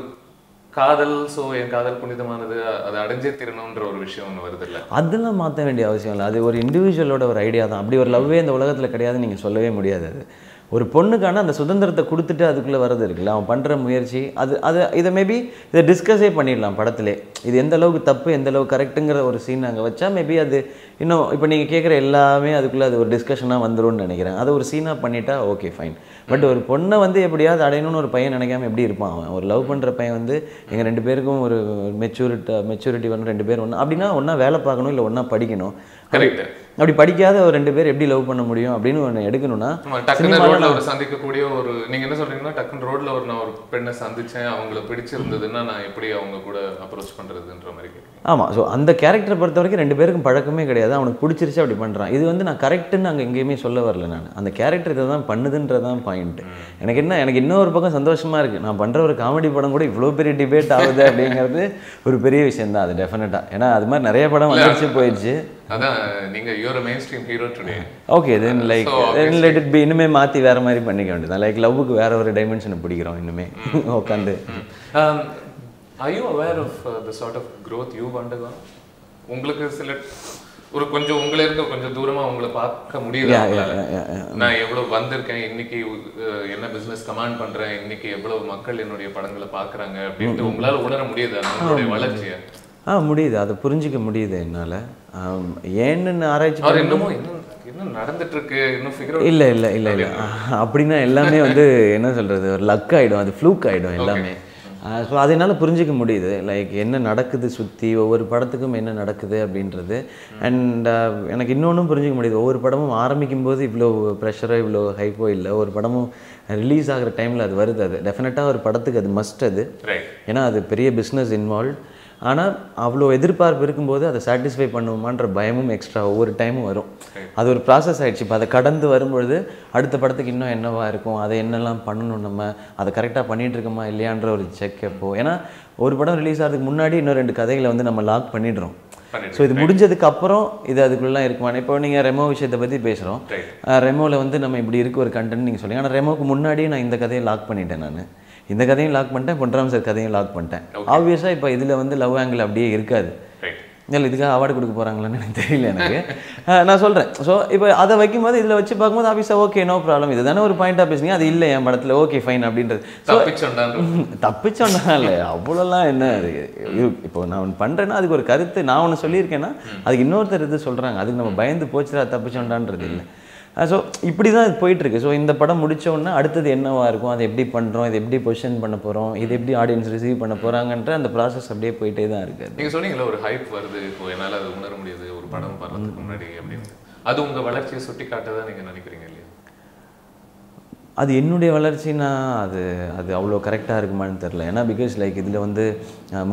காதல் ஸோ என் காதல் புனிதமானது அதை அடைஞ்சே தீரணுன்ற ஒரு விஷயம் ஒன்று வருது இல்லை
அதெல்லாம் மாற்ற வேண்டிய அவசியம் இல்லை. அது ஒரு இண்டிவிஜுவலோட ஒரு ஐடியா தான். அப்படி ஒரு லவ்வே இந்த உலகத்தில் கிடையாதுன்னு நீங்கள் சொல்லவே முடியாது அது. ஒரு பொண்ணுக்கான அந்த சுதந்திரத்தை கொடுத்துட்டு அதுக்குள்ளே வர்றது இருக்குல்ல அவன் பண்ணுற முயற்சி அது அது இதை மேபி இதை டிஸ்கஸே பண்ணிடலாம் படத்திலே. இது எந்த அளவுக்கு தப்பு எந்த அளவுக்கு கரெக்ட்டுங்கிற ஒரு சீன் அங்கே வச்சா மேபி அது இன்னும் இப்போ நீங்கள் கேட்குற எல்லாமே அதுக்குள்ளே அது ஒரு டிஸ்கஷனாக வந்துடும்னு நினைக்கிறேன். அதை ஒரு சீனாக பண்ணிட்டா ஓகே ஃபைன் பட் ஒரு பொண்ணை வந்து எப்படியாவது அடையணும்னு ஒரு பையன் நினைக்காம எப்படி இருப்பான் அவன்? ஒரு லவ் பண்ணுற பையன் வந்து எங்கள் ரெண்டு பேருக்கும் ஒரு மெச்சூரிட்டி மெச்சூரிட்டி வந்து ரெண்டு பேர் ஒன்றா அப்படின்னா ஒன்றா வேலை பார்க்கணும் இல்லை ஒன்றா படிக்கணும்.
கரெக்ட்
அப்படி படிக்காத ஒரு ரெண்டு பேர் எப்படி லவ் பண்ண முடியும் அப்படின்னு ஒன்று எடுக்கணும்னா
டக்குன்னு ரோட்ல ஒரு சந்திக்கக்கூடிய ஒரு நீங்க என்ன சொல்றீங்கன்னா டக்குன்னு ரோட்ல ஒரு நான் ஒரு பெண்ணை சந்திச்சேன் அவங்கள பிடிச்சிருந்ததுன்னா நான் எப்படி அவங்க கூட அப்ரோச் பண்றதுன்ற மாதிரி கேட்குறேன்
ஆமாம் ஸோ அந்த கேரக்டரை பொறுத்த வரைக்கும் ரெண்டு பேருக்கும் பழக்கமே கிடையாது. அவனுக்கு பிடிச்சிருச்சு அப்படி பண்ணுறான் இது வந்து நான் கரெக்டுன்னு அங்கே எங்கேயுமே சொல்ல வரல நான். அந்த கேரக்டர் இதை தான் பண்ணுதுன்றது தான் பாயிண்ட் எனக்கு என்ன எனக்கு இன்னொரு பக்கம் சந்தோஷமாக இருக்குது நான் பண்ணுற ஒரு காமெடி படம் கூட இவ்வளோ பெரிய டிபேட் ஆகுது அப்படிங்கிறது ஒரு பெரிய விஷயம் தான் அது டெஃபினட்டாக ஏன்னா அது மாதிரி நிறைய படம் வந்துருச்சு போயிடுச்சு.
அதான் நீங்க you're mainstream hero today
okay then like then let it be இனிமே மாற்றி வேற மாதிரி பண்ணிக்க வேண்டியது லைக் லவ்வுக்கு வேற ஒரு டைமென்ஷனை பிடிக்கிறோம் இனிமே. உட்காந்து.
You aware of uh, the sort of growth you've undergone? உங்களுக்கு சில ஒரு கொஞ்சம் உங்களை இருக்க கொஞ்சம் தூரமா உங்களை பார்க்க
yeah.
நான் எவ்வளவு வந்திருக்கேன் இன்னைக்கு என்ன பிசினஸ் கமாண்ட் பண்றேன் இன்னைக்கு எவ்வளவு மக்கள் என்னுடைய படங்களை பாக்குறாங்க அப்படின்ட்டு உங்களால உணர முடியுது? உங்களுடைய வளர்ச்சியை?
ஆ முடியுது. அதை புரிஞ்சிக்க முடியுது என்னால். ஏன்னு ஆராய்ச்சி
அவர் இன்னமும் என்ன நடந்துட்டு இருக்கு இன்னும்
இல்லை இல்லை இல்லை இல்லை. அப்படின்னா? எல்லாமே வந்து என்ன சொல்கிறது ஒரு லக் ஆகிடும் அது ஃப்ளூக் ஆகிடும் எல்லாமே. ஸோ அது என்னால் புரிஞ்சிக்க முடியுது. லைக் என்ன நடக்குது சுற்றி ஒவ்வொரு படத்துக்கும் என்ன நடக்குது அப்படின்றது. அண்ட் எனக்கு இன்னொன்றும் புரிஞ்சிக்க முடியுது. ஒவ்வொரு படமும் ஆரம்பிக்கும் போது இவ்வளோ ப்ரெஷரோ இவ்வளோ ஹைப்போ இல்லை. ஒரு படமும் ரிலீஸ் ஆகிற டைமில் அது வருது அது. டெஃபினட்டாக ஒரு படத்துக்கு அது மஸ்ட் அது. ஏன்னா அது பெரிய பிஸ்னஸ் இன்வால்வ் ஆனால் அவ்வளோ எதிர்பார்ப்பு இருக்கும்போது அதை சாட்டிஸ்ஃபை பண்ணுவோமான்ற பயமும் எக்ஸ்ட்ரா ஒவ்வொரு டைமும் வரும். அது ஒரு ப்ராசஸ் ஆயிடுச்சு. இப்போ அதை கடந்து வரும்பொழுது அடுத்த படத்துக்கு இன்னும் என்னவா இருக்கும் அதை என்னெல்லாம் பண்ணணும் நம்ம அதை கரெக்டாக பண்ணிட்டு இருக்கோமா இல்லையான்ற ஒரு செக் எப்போ? ஏன்னா ஒரு படம் ரிலீஸ் ஆகிறதுக்கு முன்னாடி இன்னும் ரெண்டு கதைகளை வந்து நம்ம லாக் பண்ணிடுறோம். ஸோ இது முடிஞ்சதுக்கு அப்புறம் இது அதுக்குள்ளலாம் இருக்குமா இப்போ நீங்கள் ரெமோ விஷயத்தை பற்றி பேசுகிறோம். ரெமோவில் வந்து நம்ம இப்படி இருக்கு ஒரு கண்டென்ட் நீங்கள் சொல்லுங்க ஆனால் ரெமோக்கு முன்னாடியே நான் இந்த கதையை லாக் பண்ணிட்டேன் நான். இந்த கதையும் லாக் பண்ணிட்டேன் பொன்ராம் சார் கதையும் லாக் பண்ணிட்டேன். ஆப்வியஸாக இப்போ இதில் வந்து லவ் ஆங்கிள் அப்படியே இருக்காது. இல்லை இதுக்காக அவார்டு கொடுக்க போகிறாங்களான்னு எனக்கு தெரியல எனக்கு. நான் சொல்கிறேன் ஸோ இப்போ அதை வைக்கும்போது இதில் வச்சு பார்க்கும்போது ஆஃபீஸாக ஓகே நோ ப்ராப்ளம் இதுதானே ஒரு பாயிண்டாக பேசுனீங்க? அது இல்லை என் படத்தில் ஓகே ஃபைன் அப்படின்றது.
தப்பிச்சோண்டான்
தப்பிச்சோன்னா இல்லை அவ்வளோலாம் என்ன அது? இது இப்போ நான் ஒன்று பண்ணுறேன்னா அதுக்கு ஒரு கருத்து. நான் ஒன்று சொல்லியிருக்கேன்னா அதுக்கு இன்னொருத்தர் இது சொல்கிறாங்க அதுக்கு நம்ம பயந்து போச்சுடா தப்பிச்சோண்டான்றது இல்லை. ஸோ இப்படி தான் இது போயிட்டுருக்கு. ஸோ இந்த படம் முடித்தோடனே அடுத்தது என்னவாக இருக்கும்? அதை எப்படி பண்ணுறோம் இதை எப்படி பொசிஷன் பண்ண போகிறோம் இது எப்படி ஆடியன்ஸ் ரிசீவ் பண்ண போகிறாங்கன்ற அந்த ப்ராசஸ் அப்படியே போயிட்டே தான் இருக்குது
நீங்கள் சொன்னீங்கல்ல ஒரு ஹைப் வருது இப்போ என்னால் அது உணர முடியுது ஒரு படம் வர்றதுக்கு முன்னாடி அப்படின்னு. அது உங்கள் வளர்ச்சியை சுட்டி காட்ட தான் நீங்கள் நினைக்கிறீங்க
அது என்னுடைய வளர்ச்சினா அது அது அவ்வளோ கரெக்டாக இருக்குமான்னு தெரில ஏன்னா பிகாஸ் லைக் இதில் வந்து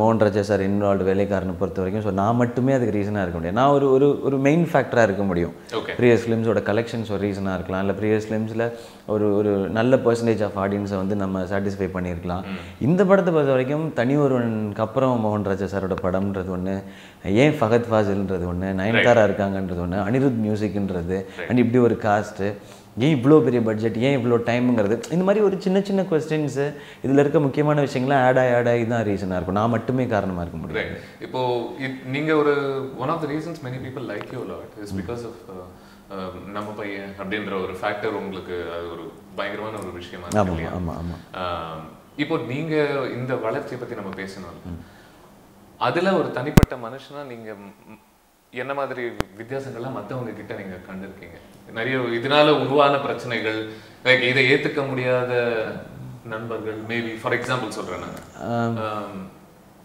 மோகன் ராஜா சார் இன்வால்வ்டு வேலைக்காரனை பொறுத்த வரைக்கும் ஸோ நான் மட்டுமே அதுக்கு ரீசனாக இருக்க முடியும். நான் ஒரு ஒரு ஒரு மெயின் ஃபேக்டராக இருக்க முடியும். ப்ரீவியஸ் ஃபிலிம்ஸோட கலெக்ஷன்ஸ் ஒரு ரீசனாக இருக்கலாம். இல்லை ப்ரீவியஸ் ஃபிலிம்ஸில் ஒரு ஒரு நல்ல பர்சன்டேஜ் ஆஃப் ஆடியன்ஸை வந்து நம்ம சாட்டிஸ்ஃபை பண்ணியிருக்கலாம். இந்த படத்தை பொறுத்த வரைக்கும் தனி ஒருவனுக்கு அப்புறம் மோகன் ராஜா சாரோட படம்ன்றது ஒன்று ஏன் ஃபகத் ஃபாசில்ன்றது ஒன்று நயன்தாரா இருக்காங்கன்றது ஒன்று அனிருத் மியூசிக்ன்றது அண்ட் இப்படி ஒரு காஸ்ட்டு ஏன் இவ்வளோ பெரிய பட்ஜெட் ஏன் இவ்வளோ டைமுங்கிறது இந்த மாதிரி ஒரு சின்ன சின்ன கொஸ்டின்ஸு இதில் இருக்க முக்கியமான விஷயங்கள்லாம் ஆட் ஆகி ஆட் ஆகி தான் ரீசனாக இருக்கும். நான் மட்டுமே காரணமாக இருக்க முடியும்
Right. இப்போ it- நீங்க ஒரு one of the reasons many people like you lot is because of நம்ம பையன் அப்படின்ற ஒரு ஃபேக்டர் உங்களுக்கு அது ஒரு பயங்கரமான ஒரு விஷயமா இருக்கு
ஆமாம்? ஆமாம் ஆமாம்
ஆம், இப்போ நீங்க இந்த வளர்ச்சியை பத்தி நம்ம பேசணும். அதுல ஒரு தனிப்பட்ட மனுஷனா நீங்க என்ன மாதிரி வித்தியாசங்கள்லாம் மத்தவங்க கிட்ட நீங்க கண்டிருக்கீங்க? நிறைய இதனால உருவான பிரச்சனைகள் லைக் இதை ஏத்துக்க முடியாத நண்பர்கள் மேபி ஃபார் எக்ஸாம்பிள் சொல்றேன் நான்.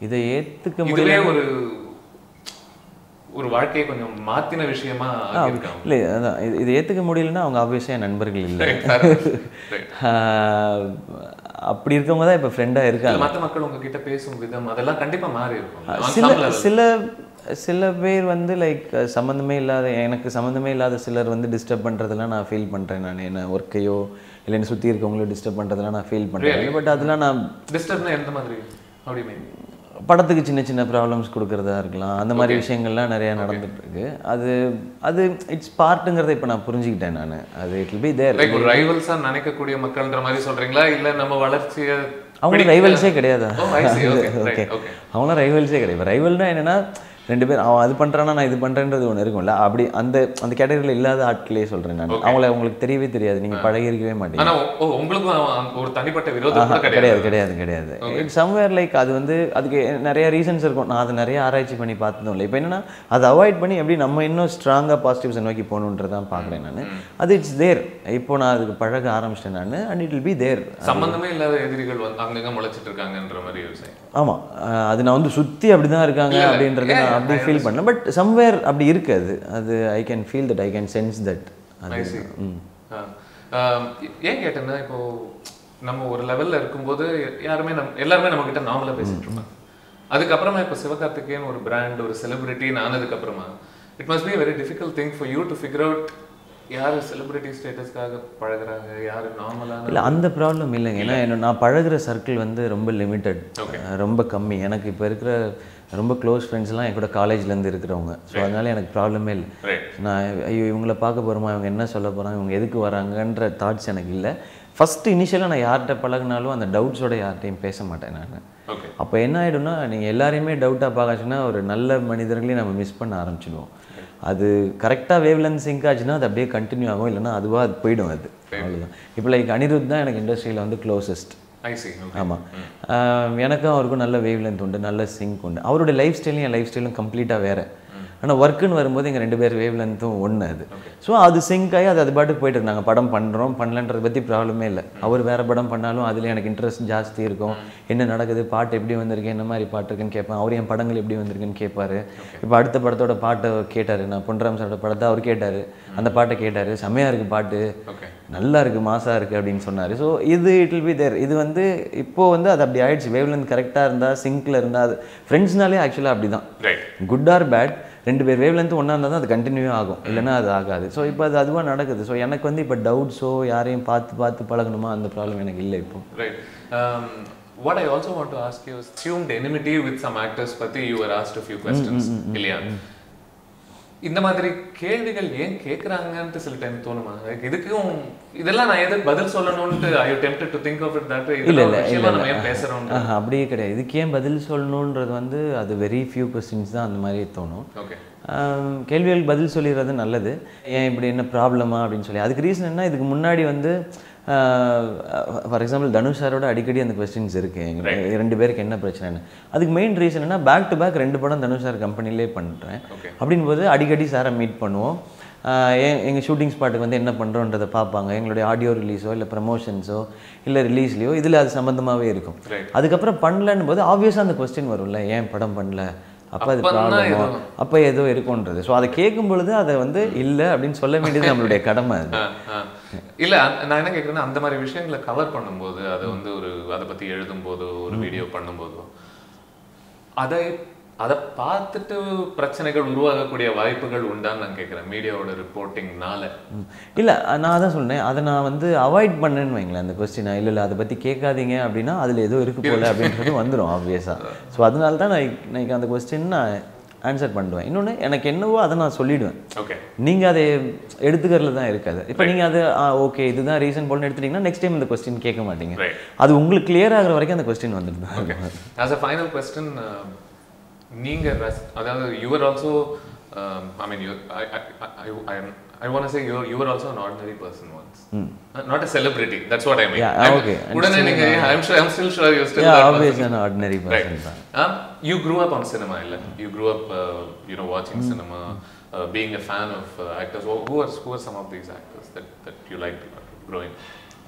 இதை ஏற்றுக்க முடியல
ஒரு ஒரு வாழ்க்கையை கொஞ்சம் மாத்தின விஷயமா
இல்லை அதான். இது ஏற்றுக்க முடியலன்னா அவங்க ஆப்வியஸாக நண்பர்கள் இல்லை? அப்படி இருக்கவங்க தான் இப்போ ஃப்ரெண்டாக இருக்காங்க.
மத்த மக்கள் உங்ககிட்ட பேசும் விதம் அதெல்லாம் கண்டிப்பா மாறி இருக்கும்.
சில. சில சில பேர் வந்து லைக் சம்மந்தமே இல்லாத எனக்கு சம்மந்தமே இல்லாத சிலர் வந்து டிஸ்டர்ப் பண்ணுறதெல்லாம் நான் ஃபீல் பண்ணுறேன் நான். என்ன ஒர்க்கையோ இல்லை என்னை சுற்றி இருக்கவங்களோ டிஸ்டர்ப் பண்ணுறதெல்லாம் நான் ஃபீல் பண்ணுறேன் பட் அதெல்லாம் நான்
டிஸ்டர்ப்னா எந்த மாதிரி? Mean?
படத்துக்கு சின்ன சின்ன ப்ராப்ளம்ஸ் கொடுக்கறதா இருக்கலாம். அந்த மாதிரி விஷயங்கள்லாம் நிறையா நடந்துட்டு இருக்கு அது அது இட்ஸ் பார்ட்டுங்கிறத இப்போ நான் புரிஞ்சுக்கிட்டேன் நான். அது இட் பி தேர்
லைக் ஒரு ரைவல்ஸா நினைக்கக்கூடிய மக்கள்ன்ற மாதிரி சொல்றீங்களா? இல்ல நம்ம வளர்ச்சிய
அவங்க ரைவல்ஸே கிடையாதா?
Oh, right,
okay. அவங்களாம் ரைவல்ஸே கிடையாது. ரைவல்னா என்னன்னா ரெண்டு பேர் அவன் அது பண்ணுறானா நான் இது பண்ணுறேன்றது ஒன்று இருக்கும்ல. அப்படி அந்த அந்த கேட்டகரியில் இல்லாத ஆட்களே சொல்கிறேன் நான். அவங்கள உங்களுக்கு தெரியவே தெரியாது. நீங்கள் பழகிருக்கவே மாட்டீங்க.
உங்களுக்கும் ஒரு தனிப்பட்ட விரோதம் கூட
கிடையாது.
கிடையாது
கிடையாது சம்வேர் லைக் அது வந்து அதுக்கு நிறைய ரீசன்ஸ் இருக்கும். நான் அதை நிறைய ஆராய்ச்சி பண்ணி பார்த்ததும் இல்லை. இப்போ என்னன்னா அதை அவாய்ட் பண்ணி எப்படி நம்ம இன்னும் ஸ்ட்ராங்காக பாசிட்டிவ்ஸை நோக்கி போகணுன்றதான் பார்க்குறேன் நான். அது இட்ஸ் தேர் இப்போ நான் அதுக்கு பழக ஆரம்பிச்சிட்டேன் நான் and it will be there
சம்பந்தமே இல்லாத எதிரிகள் வந்து அங்கங்க முளைச்சிட்டு இருக்காங்கன்ற மாதிரி
ஆமாம் அது நான் வந்து சுற்றி அப்படி தான் இருக்காங்க அப்படின்றத நான் அப்படி ஃபீல் பண்ணேன் பட் சம்வேர் அப்படி இருக்கு அது அது I can feel that I can sense that.
ஆம், ஏன் கேட்டேன்னா இப்போ நம்ம ஒரு லெவல்ல இருக்கும்போது யாருமே நம் எல்லாருமே நம்ம கிட்ட நார்மலா பேசிட்டு இருப்பாங்க. அதுக்கப்புறமா இப்போ சிவகார்த்திகேயன் ஒரு பிராண்ட் ஒரு செலிபிரிட்டின்னு ஆனதுக்கு அப்புறமா it must be very difficult thing for you to figure out யார் செலிபிரிட்டி ஸ்டேட்டஸ்க்காக பழகுறாங்க யார் நார்மலான
இல்லை அந்த ப்ராப்ளம் இல்லைங்க. ஏன்னா நான் பழகுற சர்க்கிள் வந்து ரொம்ப லிமிட்டட் ரொம்ப கம்மி. எனக்கு இப்போ இருக்கிற ரொம்ப க்ளோஸ் ஃப்ரெண்ட்ஸ்லாம் என் கூட காலேஜ்லேருந்து இருக்கிறவங்க. ஸோ அதனால எனக்கு ப்ராப்ளமே இல்லை. நான் ஐயோ இவங்கள பார்க்க போகிறோமா இவங்க என்ன சொல்ல போகிறாங்க இவங்க எதுக்கு வராங்கன்ற தாட்ஸ் எனக்கு இல்லை. ஃபஸ்ட்டு இனிஷியலாக நான் யார்கிட்ட பழகுனாலும் அந்த டவுட்ஸோட யார்கிட்டையும் பேச மாட்டேன் நான். அப்போ என்ன ஆகிடும்னா நீங்கள் எல்லாரையுமே டவுட்டாக பார்க்காச்சுன்னா ஒரு நல்ல மனிதர்களையும் நம்ம மிஸ் பண்ண ஆரம்பிச்சிடுவோம். அது கரெக்டாக வேவ் லென்த் சிங்க் ஆச்சுன்னா அது அப்படியே கண்டினியூ ஆகும். இல்லைன்னா அதுவாக அது போயிடும் அது. அவ்வளோதான் இப்போ லைக் அனிருத் தான் எனக்கு இண்டஸ்ட்ரியில் வந்து க்ளோசஸ்ட் ஆமாம் எனக்கும் அவருக்கும் நல்ல வேவ் லென்த் உண்டு நல்ல சிங்க் உண்டு. அவருடைய லைஃப் ஸ்டைலும் என் லைஃப் ஸ்டைலும் கம்ப்ளீட்டாக வேறு. ஆனால் ஒர்க்குன்னு வரும்போது எங்கள் ரெண்டு பேர் வேவ் லென்த்தும் ஒன்று அது. ஸோ அது சிங்க் ஆகி அது அது பாட்டுக்கு போயிட்டு இருக்கு. நாங்கள் படம் பண்ணுறோம் பண்ணலன்றதை பற்றி ப்ராப்ளமே இல்லை. அவர் வேறு படம் பண்ணாலும் அதில் எனக்கு இன்ட்ரெஸ்ட் ஜாஸ்தி இருக்கும். என்ன நடக்குது பாட்டு எப்படி வந்திருக்கு என்ன மாதிரி பாட்டு இருக்குன்னு கேட்பேன். அவர் என் படங்கள் எப்படி வந்திருக்குன்னு கேட்பாரு. இப்போ அடுத்த படத்தோட பாட்டை கேட்டார். நான் பொன்ராம் சாரோட படத்தை அவர் கேட்டார். அந்த பாட்டை கேட்டார். செம்மையாக இருக்குது பாட்டு. நல்லா இருக்கு மாசா இருக்கு அப்படின்னு சொன்னார். ஸோ இது இட் வில் பி தேர் இது வந்து இப்போ வந்து அது அப்படி ஆயிடுச்சு. வேவ்லென்த் கரெக்டாக இருந்தால் சிங்கில் இருந்தால் அது ஃப்ரெண்ட்ஸ்னாலே ஆக்சுவலாக அப்படி தான்
ரைட்
குட் ஆர் பேட் ரெண்டு பேர் வேவ் லென்த் ஒன்றா இருந்தால் தான் அது கண்டினியூ ஆகும். இல்லைன்னா அது ஆகாது. ஸோ இப்போ அது அதுவாக நடக்குது. ஸோ எனக்கு வந்து இப்போ டவுட்ஸோ யாரையும் பார்த்து பார்த்து பழகணுமா? அந்த ப்ராப்ளம் எனக்கு இல்லை இப்போ.
I also want to ask you is assumed enmity with some actors பத்தி you were asked a few questions இல்லையா? இந்த மாதிரி கேள்விகள் ஏன் கேக்குறாங்கன்ட்டு சில டைம் தோணுமா? இதுக்கும் இதெல்லாம் நான் எதுக்கு பதில் சொல்லணும்ட்டு I tempted to think of it that
இல்லை இல்லை
நம்ம ஏன் பேசுறோம்
ஆஹா, அப்படியே கிடையாது. இதுக்கு ஏன் பதில் சொல்லணுன்றது வந்து அது வெரி ஃபியூ கொஸ்டின்ஸ் தான் அந்த மாதிரி தோணும்.
ஓகே
கேள்விகளுக்கு பதில் சொல்லிடுறது நல்லது. ஏன் இப்படி என்ன ப்ராப்ளமா அப்படின்னு சொல்லி. அதுக்கு ரீசன் என்ன? இதுக்கு முன்னாடி வந்து ஃபார் எக்ஸாம்பிள் தனுஷ் சாரோட அடிக்கடி அந்த கொஸ்டின்ஸ் இருக்கு. எங்க ரெண்டு பேருக்கு என்ன பிரச்சனைன்னு. அதுக்கு மெயின் ரீசன் என்ன பேக் டு பேக் ரெண்டு படம் தனுஷ் சார் கம்பெனிலே பண்ணுறேன்
Okay.
அப்படின்போது அடிக்கடி சாரை மீட் பண்ணுவோம். ஆஹ் எ- எங்க ஷூட்டிங் ஸ்பாட்டுக்கு வந்து என்ன பண்ணுறோன்றதை பார்ப்பாங்க. எங்களுடைய ஆடியோ ரிலீஸோ இல்லை ப்ரமோஷன்ஸோ இல்லை ரிலீஸ்லையோ இதில் அது சம்மந்தமாகவே இருக்கும். அதுக்கப்புறம் பண்ணலன்னு போது ஆப்வியஸாக அந்த கொஸ்டின் வரும்ல ஏன் படம் பண்ணல? அப்போ அது ப்ராப்ளமோ அப்போ ஏதோ இருக்கும்ன்றது. ஸோ அதை கேட்கும் பொழுது அதை வந்து இல்லை அப்படின்னு சொல்ல வேண்டியது நம்மளுடைய கடமை அது.
இல்ல நான் என்ன கேக்குறேன்னா அந்த மாதிரி விஷயங்களை கவர் பண்ணும்போது அதை வந்து ஒரு அதை பத்தி எழுதும் போதோ ஒரு வீடியோ பண்ணும்போதோ அதை அதை பார்த்துட்டு பிரச்சனைகள் உருவாகக்கூடிய வாய்ப்புகள் உண்டான்னு நான் கேட்குறேன் மீடியாவோட ரிப்போர்ட்டிங்னால
இல்லை நான் தான் சொன்னேன் அதை நான் வந்து அவாய்ட் பண்ணேன்னு வைங்களேன் அந்த கொஸ்டினை இல்லை இல்லை அதை பற்றி கேட்காதீங்க அப்படின்னா அதில் ஏதோ இருக்கு போல அப்படின்றது வந்துடும் ஆப்வியஸாக ஸோ அதனால தான் நான் இன்னைக்கு அந்த கொஸ்டின் நான் ஆன்சர் பண்ணுவேன். இன்னொன்று எனக்கு என்னவோ அதை நான் சொல்லிடுவேன்.
ஓகே
நீங்கள் அதை எடுத்துக்கிறதுல தான் இருக்காது. இப்போ நீங்கள் அது ஓகே இதுதான் ரீசன் போல்னு எடுத்துட்டீங்கன்னா நெக்ஸ்ட் டைம் இந்த கொஸ்டின் கேட்க மாட்டீங்க. அது உங்களுக்கு கிளியர் ஆகுற வரைக்கும் அந்த question
okay as a final question நீங்க ரஸ்- அதாவது your also I mean you I I I want say you you're also an ordinary person once not what i mean
Yeah,
I'm-
okay. I'm
உடனே நீங்க sure i'm still sure you're still
Yeah,
that person.
obviously an ordinary person
Um, you grew up on cinema, illa? You grew up, uh, you know, watching cinema, uh, being a fan of uh, actors. Who are, who are some of these actors that, that you liked growing?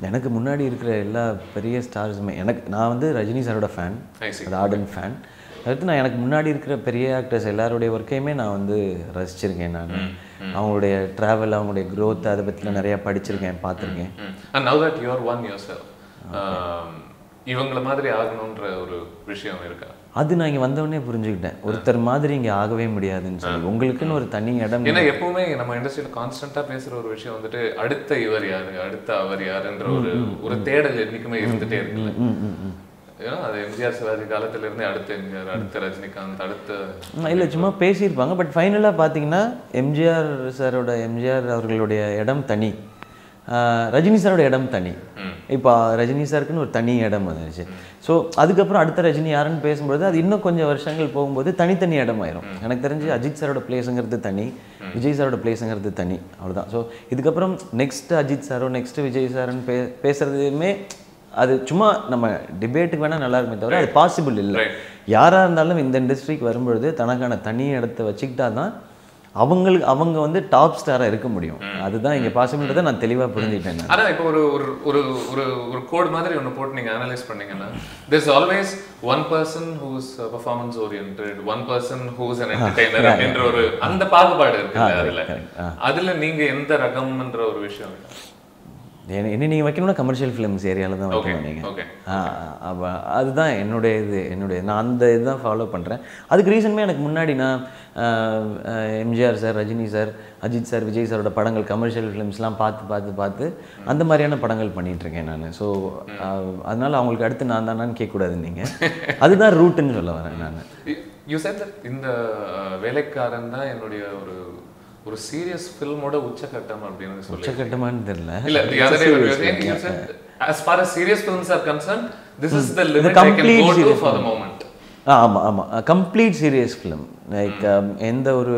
எனக்கு முன்னாடி இருக்கிற எல்லா பெரிய ஸ்டார்ஸுமே எனக்கு நான் வந்து ரஜினி சாரோட fan Ardern fan அடுத்து நான் எனக்கு முன்னாடி இருக்கிற பெரிய ஆக்டர்ஸ் எல்லாருடைய ஒர்க்கையுமே நான் வந்து ரசிச்சிருக்கேன் நான். அவங்களுடைய ட்ராவல் அவங்களுடைய growth அதை பற்றிலாம் நிறையா படிச்சிருக்கேன் பார்த்துருக்கேன்.
And now that you're one yourself, um, இவங்கள மாதிரி ஆகணுன்ற ஒரு விஷயம் இருக்கா?
அது நான் இங்கே வந்தவொடனே புரிஞ்சுக்கிட்டேன். ஒருத்தர் மாதிரி இங்கே ஆகவே முடியாதுன்னு சொல்லி. உங்களுக்குன்னு ஒரு தனி இடம்
ஏன்னா எப்பவுமே நம்ம இண்டஸ்ட்ரியில கான்ஸ்டன்டா பேசுற ஒரு விஷயம் வந்துட்டு அடுத்த இவர் யாரு? அடுத்த அவர் யாருன்ற ஒரு ஒரு தேடல் என்னைக்குமே இருந்துட்டே இருக்குல்ல. ஏன்னா அது எம்ஜிஆர் சிவாஜி காலத்துல இருந்தே அடுத்த எம்ஜிஆர் அடுத்த ரஜினிகாந்த் அடுத்த
இல்லை சும்மா பேசியிருப்பாங்க. பட் ஃபைனலாக பார்த்தீங்கன்னா எம்ஜிஆர் சாரோட எம்ஜிஆர் அவர்களுடைய இடம் தனி. ரஜினி சாரோட இடம் தனி. இப்போ ரஜினி சாருக்குன்னு ஒரு தனி இடம் வந்துருச்சு. ஸோ அதுக்கப்புறம் அடுத்த ரஜினி யாருன்னு பேசும்போது அது இன்னும் கொஞ்சம் வருஷங்கள் போகும்போது தனித்தனி இடம் ஆயிரும் எனக்கு தெரிஞ்சு அஜித் சாரோட பிளேஸுங்கிறது தனி விஜய் சாரோட பிளேஸுங்கிறது தனி. அவ்வளவுதான். ஸோ இதுக்கப்புறம் நெக்ஸ்ட் அஜித் சாரோ நெக்ஸ்ட் விஜய் சாருன்னு பே பேசுறதுமே அது சும்மா நம்ம டிபேட்டுக்கு வேணால் நல்லா இருக்குமே தவிர அது பாசிபிள் இல்லை. யாராக இருந்தாலும் இந்த இண்டஸ்ட்ரிக்கு வரும்பொழுது தனக்கான தனி இடத்த வச்சுக்கிட்டா தான் அவங்களுக்கு அவங்க வந்து டாப் ஸ்டாராக இருக்க முடியும். அதுதான் இங்கே பாசிபிள்ன்றதை நான் தெளிவாக புரிஞ்சுக்கிட்டேன் நான்.
அதான் இப்போ ஒரு ஒரு ஒரு ஒரு ஒரு கோட் மாதிரி ஒன்று போட்டு நீங்க அனலைஸ் பண்ணீங்கன்னா this always one person who's performance orient one person who's an entertainer அப்படின்ற ஒரு அந்த பாகுபாடு இருக்குல்ல அதுல. அதுல நீங்க எந்த ரகம்ன்ற ஒரு விஷயம் இருக்கா?
என்ன நீங்கள் வைக்கணும்னா கமர்ஷியல் ஃபிலிம்ஸ் ஏரியாவில் தான் வைக்கணும் நீங்கள் அப்போ அதுதான் என்னுடைய இது என்னுடைய நான் அந்த இதுதான் ஃபாலோ பண்ணுறேன் அதுக்கு ரீசனுமே எனக்கு முன்னாடி நான் MGR sir Rajini sir Ajith sir Vijay சாரோட படங்கள் கமர்ஷியல் ஃபிலிம்ஸ்லாம் பார்த்து பார்த்து பார்த்து அந்த மாதிரியான படங்கள் பண்ணிட்டு இருக்கேன் நான். ஸோ அதனால அவங்களுக்கு அடுத்து நான் தானான்னு கேட்கக்கூடாது நீங்கள் அதுதான் ரூட்டுன்னு சொல்ல வரேன் நான்.
யூ said that இந்த வேலைக்காரன் தான் என்னுடைய ஒரு ஒரு சீரியஸ் ஃபில்மோட உச்சகட்டம் அப்படின்னு சொல்லி.
உச்சக்கட்டமான்னு தெரியல.
இல்ல the saying, you said, as far as serious films are concerned this is the limit I can
complete
go to for the moment.
ஆமாம் ஆமாம் கம்ப்ளீட் சீரியஸ் ஃபிலிம் லைக் எந்த ஒரு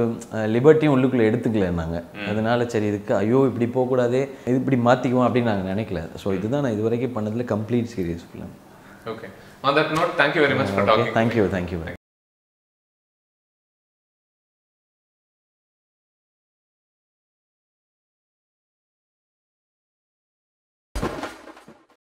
லிபர்ட்டியும் உள்ளுக்குள்ளே எடுத்துக்கல நாங்கள் அதனால சரி இதுக்கு ஐயோ இப்படி போகக்கூடாதே இது இப்படி மாற்றிக்குவோம் அப்படின்னு நாங்கள் நினைக்கல. ஸோ இதுதான் நான் இது வரைக்கும் பண்ணதில் complete serious film
on that note thank you very much for talking.
Thank you thank you